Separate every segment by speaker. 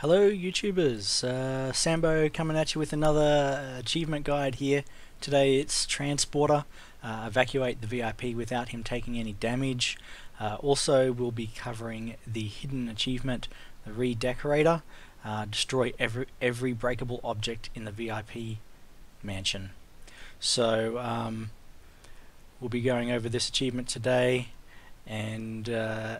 Speaker 1: Hello YouTubers, uh, Sambo coming at you with another achievement guide here. Today it's Transporter, uh, evacuate the VIP without him taking any damage. Uh, also we'll be covering the hidden achievement, the Redecorator, uh, destroy every, every breakable object in the VIP mansion. So um, we'll be going over this achievement today and uh,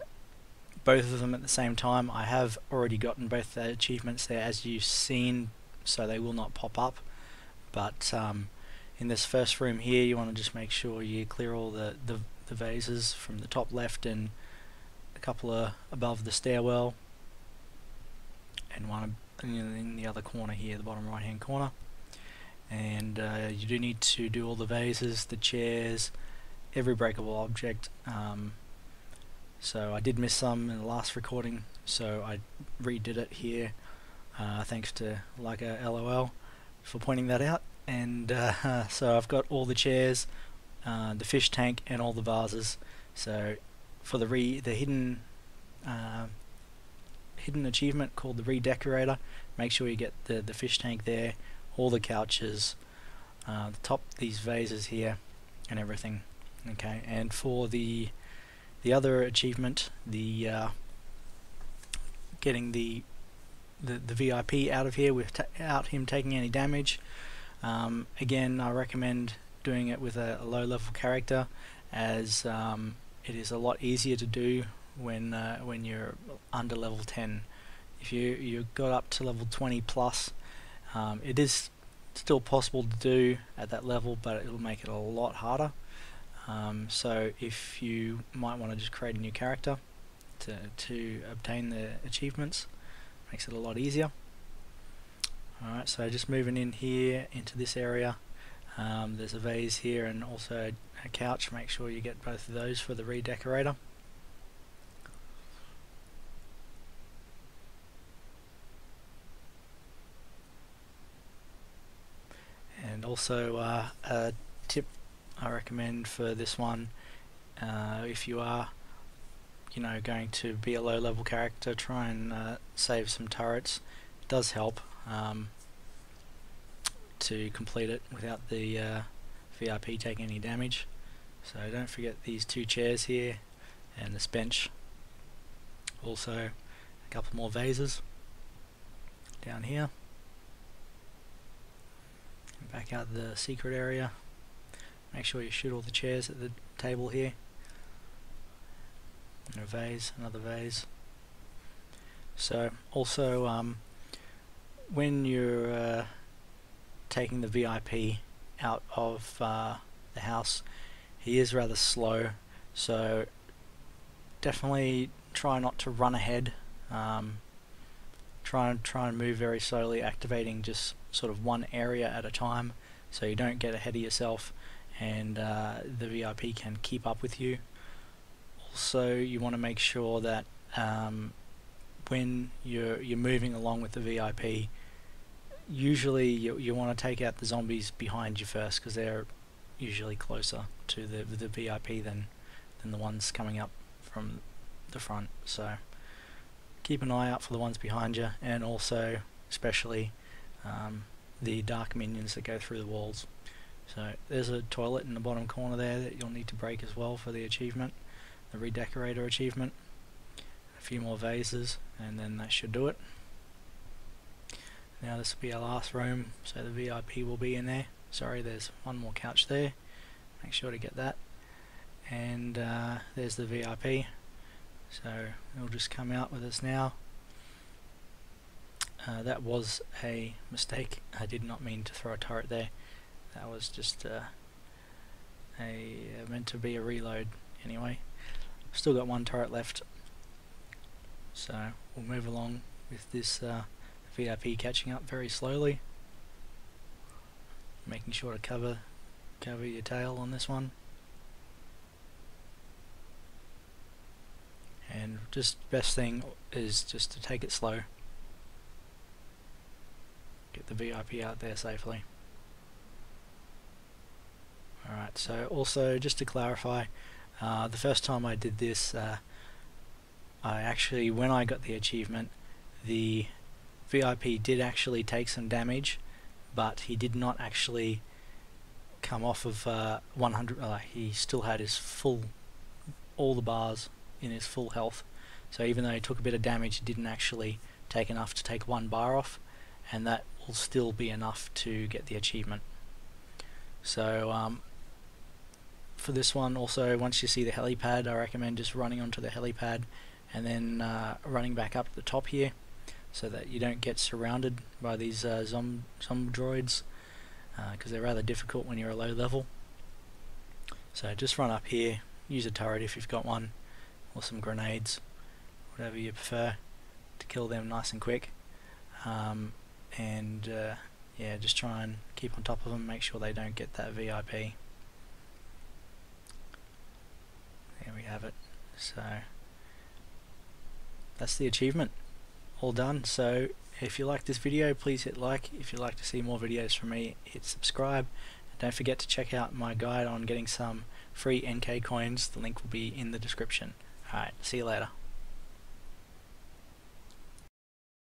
Speaker 1: both of them at the same time. I have already gotten both the achievements there as you've seen so they will not pop up but um, in this first room here you want to just make sure you clear all the, the, the vases from the top left and a couple of above the stairwell and one in the other corner here, the bottom right hand corner and uh, you do need to do all the vases, the chairs, every breakable object um, so I did miss some in the last recording, so I redid it here. Uh, thanks to LikeALol for pointing that out. And uh, so I've got all the chairs, uh, the fish tank, and all the vases. So for the re the hidden uh, hidden achievement called the redecorator, make sure you get the the fish tank there, all the couches, uh, the top these vases here, and everything. Okay, and for the the other achievement, the uh, getting the, the the VIP out of here without him taking any damage. Um, again, I recommend doing it with a, a low level character, as um, it is a lot easier to do when uh, when you're under level 10. If you you got up to level 20 plus, um, it is still possible to do at that level, but it will make it a lot harder. Um, so if you might want to just create a new character to, to obtain the achievements, makes it a lot easier. Alright, so just moving in here into this area, um, there's a vase here and also a couch, make sure you get both of those for the redecorator. And also uh, a tip I recommend for this one uh, if you are you know going to be a low level character try and uh, save some turrets. It does help um, to complete it without the uh, VIP taking any damage. So don't forget these two chairs here and this bench. Also a couple more vases down here. Back out the secret area Make sure you shoot all the chairs at the table here. And a vase, another vase. So also um, when you're uh, taking the VIP out of uh, the house, he is rather slow. So definitely try not to run ahead. Um, try and try and move very slowly, activating just sort of one area at a time, so you don't get ahead of yourself and uh, the VIP can keep up with you. Also, you want to make sure that um, when you're you're moving along with the VIP, usually you you want to take out the zombies behind you first because they're usually closer to the the VIP than than the ones coming up from the front. So keep an eye out for the ones behind you, and also especially um, the dark minions that go through the walls. So there's a toilet in the bottom corner there that you'll need to break as well for the achievement, the redecorator achievement. A few more vases and then that should do it. Now this will be our last room, so the VIP will be in there. Sorry, there's one more couch there. Make sure to get that. And uh, there's the VIP. So it'll just come out with us now. Uh, that was a mistake. I did not mean to throw a turret there. That was just uh, a uh, meant to be a reload anyway. Still got one turret left, so we'll move along with this uh, VIP catching up very slowly, making sure to cover cover your tail on this one. And just best thing is just to take it slow. Get the VIP out there safely. Alright, so also just to clarify, uh, the first time I did this, uh, I actually, when I got the achievement, the VIP did actually take some damage, but he did not actually come off of uh, 100. Uh, he still had his full, all the bars in his full health. So even though he took a bit of damage, he didn't actually take enough to take one bar off, and that will still be enough to get the achievement. So um, for this one, also once you see the helipad, I recommend just running onto the helipad and then uh, running back up the top here so that you don't get surrounded by these uh, zom droids because uh, they're rather difficult when you're a low level. So just run up here, use a turret if you've got one, or some grenades, whatever you prefer, to kill them nice and quick. Um, and uh, yeah, just try and keep on top of them, make sure they don't get that VIP. There we have it. So that's the achievement. All done. So if you like this video please hit like. If you'd like to see more videos from me hit subscribe. And don't forget to check out my guide on getting some free NK coins. The link will be in the description. Alright see you later